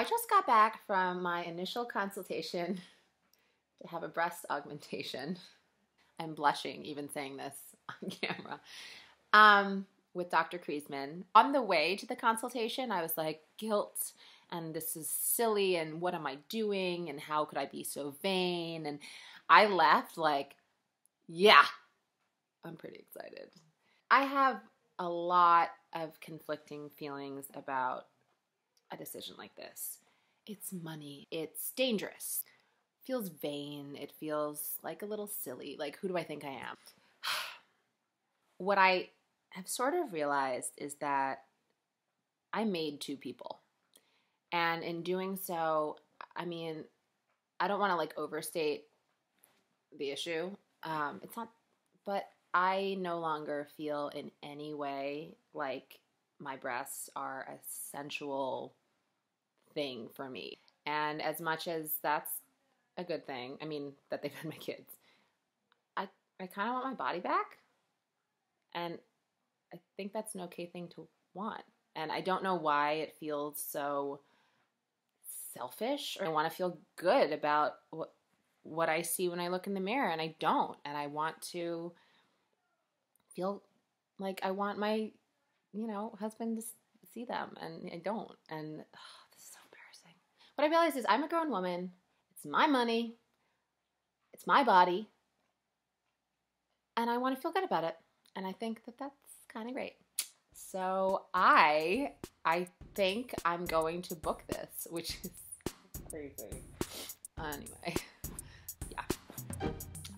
I just got back from my initial consultation to have a breast augmentation. I'm blushing even saying this on camera. Um, with Dr. Kreisman. On the way to the consultation, I was like, guilt and this is silly and what am I doing and how could I be so vain? And I left like, yeah, I'm pretty excited. I have a lot of conflicting feelings about a decision like this. It's money, it's dangerous, feels vain, it feels like a little silly. Like, who do I think I am? what I have sort of realized is that I made two people. And in doing so, I mean, I don't want to like overstate the issue. Um, it's not, but I no longer feel in any way like my breasts are a sensual thing for me. And as much as that's a good thing, I mean, that they've been my kids, I, I kind of want my body back. And I think that's an okay thing to want. And I don't know why it feels so selfish or I want to feel good about what what I see when I look in the mirror and I don't and I want to feel like I want my you know husband to see them and I don't and oh, this is so embarrassing. What I realized is I'm a grown woman. It's my money. It's my body. And I want to feel good about it. And I think that that's kind of great. So I I think I'm going to book this, which is crazy. Anyway, yeah.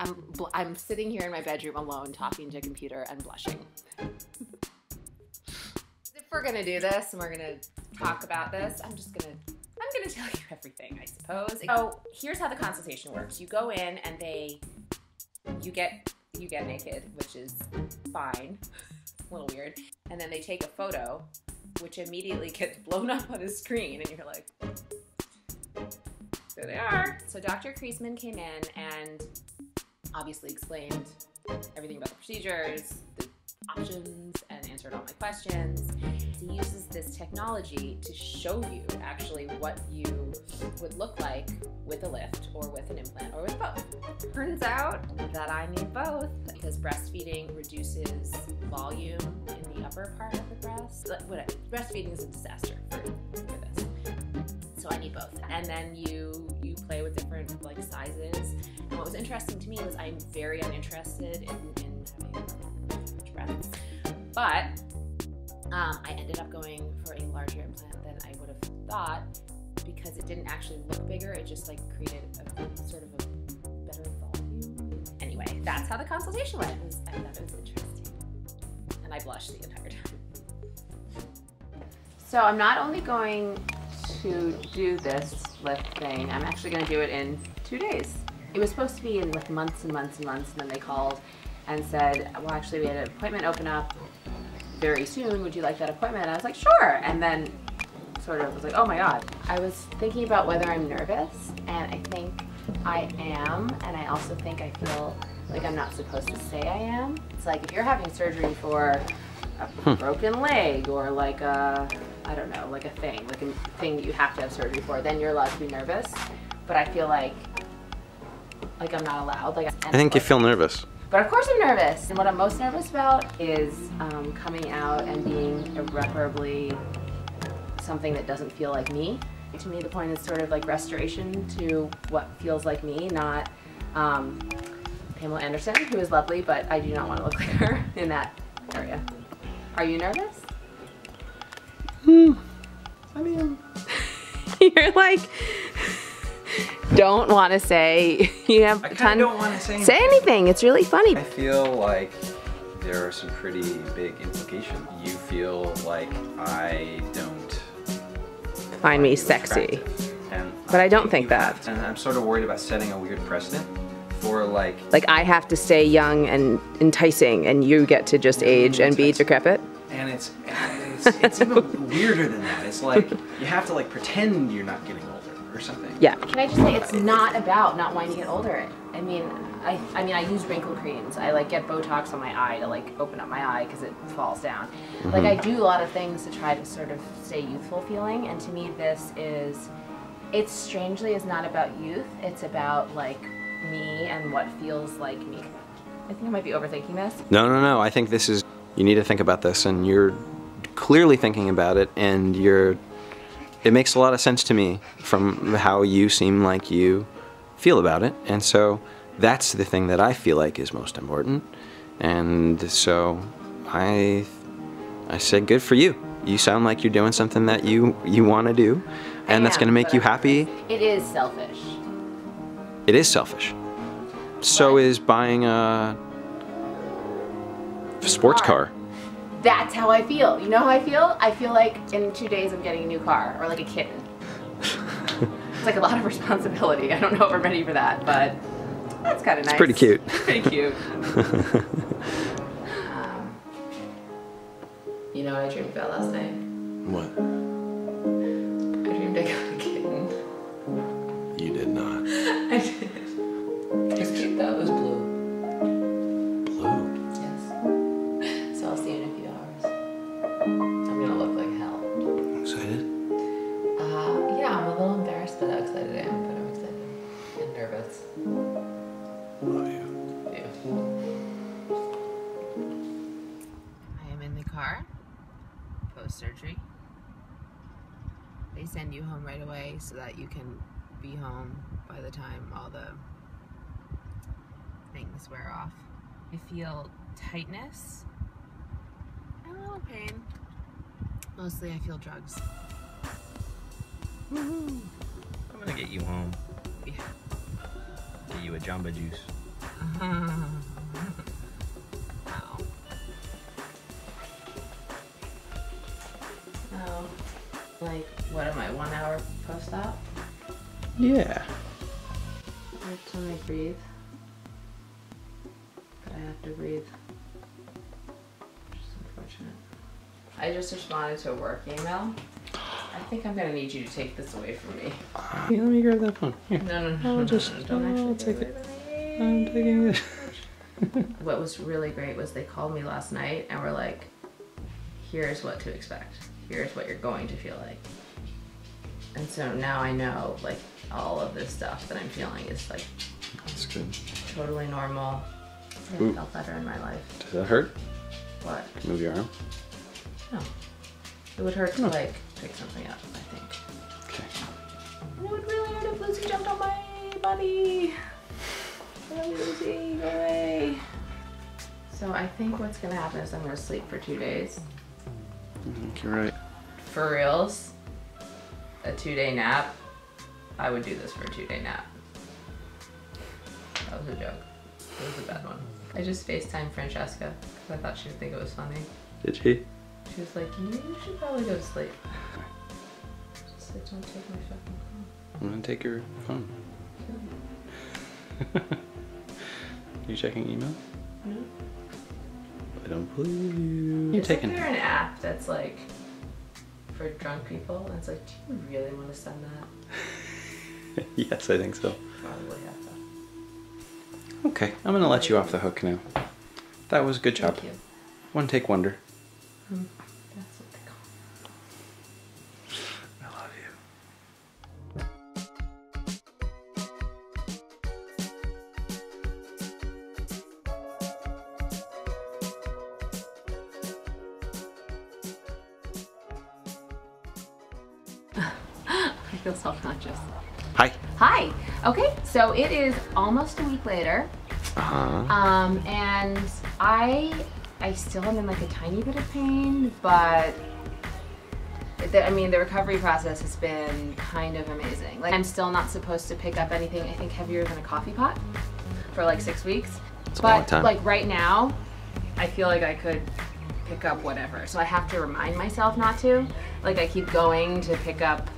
I'm I'm sitting here in my bedroom alone talking to a computer and blushing. if we're gonna do this and we're gonna talk about this, I'm just gonna gonna tell you everything, I suppose. So oh. here's how the consultation works. You go in and they you get you get naked, which is fine a little weird. And then they take a photo, which immediately gets blown up on a screen, and you're like, there they are. So Dr. Kreisman came in and obviously explained everything about the procedures, the options, answered all my questions. He uses this technology to show you actually what you would look like with a lift or with an implant or with both. Turns out that I need both because breastfeeding reduces volume in the upper part of the breast. Whatever. Breastfeeding is a disaster for, for this. So I need both. And then you you play with different like sizes. And what was interesting to me was I'm very uninterested in, in having breasts. But um, I ended up going for a larger implant than I would have thought because it didn't actually look bigger. It just like created a sort of a better volume. Anyway, that's how the consultation went. It was, I thought it was interesting, and I blushed the entire time. So I'm not only going to do this lift thing. I'm actually going to do it in two days. It was supposed to be in like months and months and months, and then they called and said, well, actually, we had an appointment open up very soon. Would you like that appointment? And I was like, sure. And then sort of was like, oh my God. I was thinking about whether I'm nervous, and I think I am, and I also think I feel like I'm not supposed to say I am. It's like if you're having surgery for a hmm. broken leg or like a, I don't know, like a thing, like a thing that you have to have surgery for, then you're allowed to be nervous. But I feel like, like I'm not allowed. Like I think you feel nervous. But of course I'm nervous. And what I'm most nervous about is um, coming out and being irreparably something that doesn't feel like me. To me, the point is sort of like restoration to what feels like me, not um, Pamela Anderson, who is lovely, but I do not want to look like her in that area. Are you nervous? Hmm. I mean, you're like don't want to say you have I ton don't want to say anything. say anything it's really funny. I feel like there are some pretty big implications. You feel like i don't find me sexy. and but i, I don't think, think that. to, and i'm sort of worried about setting a weird precedent for like like i have to stay young and enticing and you get to just age and be decrepit? And it's it's, it's even weirder than that. It's like you have to like pretend you're not getting old or something. Yeah. Can I just say, it's not about not wanting to get older. I mean, I, I mean, I use wrinkle creams. I like get Botox on my eye to like open up my eye because it falls down. Mm-hmm. Like I do a lot of things to try to sort of stay youthful feeling, and to me, this is, it strangely is not about youth. It's about like me and what feels like me. I think I might be overthinking this. No, no, no. I think this is. You need to think about this, and you're clearly thinking about it, and you're. It makes a lot of sense to me from how you seem like you feel about it, and so that's the thing that I feel like is most important, and so I. I said, good for you. You sound like you're doing something that you you want to do, and that's going to make you happy. It is selfish. It is selfish. So But- is buying a sports Car. car. That's how I feel. You know how I feel? I feel like in two days I'm getting a new car or like a kitten. it's like a lot of responsibility. I don't know if I'm ready for that, but that's kind of nice. It's pretty cute. pretty cute. Um, you know what I dreamed about last night? What? Surgery. They send you home right away so that you can be home by the time all the things wear off. I feel tightness and a little pain. Mostly, I feel drugs. I'm gonna get you home. Yeah. Get you a Jamba Juice. what one hour post op? Yeah. I have to like breathe. But I have to breathe. Which is unfortunate. I just responded to a work email. I think I'm gonna need you to take this away from me. Here, let me grab that phone. Here. No, no, no, I'll no, just- no, no, don't I'll actually take it. me. I'm taking it. What was really great was they called me last night and were like, here's what to expect. Here's what you're going to feel like. And so now I know, like, all of this stuff that I'm feeling is, like, That's good. totally normal. I've Ooh. felt better in my life. Does that hurt? What? Move your arm. No. It would hurt to, No. like, pick something up, I think. Okay. It would really hurt if Lucy jumped on my body. Oh, Lucy, go away. So I think what's gonna happen is I'm gonna sleep for two days. I think you're right. For reals, a two day nap. I would do this for a two day nap. That was a joke. It was a bad one. I just FaceTime Francesca because I thought she would think it was funny. Did she? She was like, you should probably go to sleep. Just don't take my fucking I'm gonna take your phone. phone. you checking email? No. I don't believe you. You're taking. there an app that's like for drunk people? And it's like, do you really want to send that? yes, I think so. Probably have to. Okay, I'm gonna let you off the hook now. That was a good job. Thank you. One take wonder. That's what feel self-conscious. Hi. Hi. Okay, so it is almost a week later, Uh huh. um, and I I still am in like a tiny bit of pain, but the, I mean the recovery process has been kind of amazing. Like I'm still not supposed to pick up anything I think heavier than a coffee pot for like six weeks, It's a but long time. like right now, I feel like I could pick up whatever. So I have to remind myself not to. Like I keep going to pick up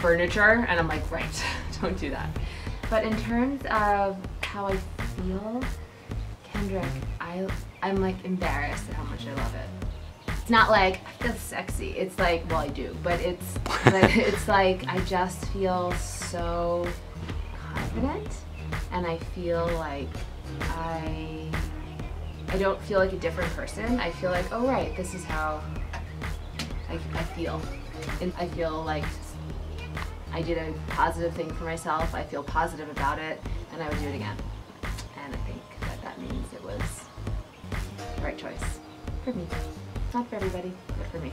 furniture and I'm like, right, don't do that. But in terms of how I feel, Kendrick, I I'm like embarrassed at how much I love it. It's not like I feel sexy. It's like, well, I do, but it's but it's like I just feel so confident and I feel like I I don't feel like a different person. I feel like, oh right, this is how I, I feel. And I feel like I did a positive thing for myself. I feel positive about it, and I would do it again. And I think that that means it was the right choice for me. Not for everybody, but for me.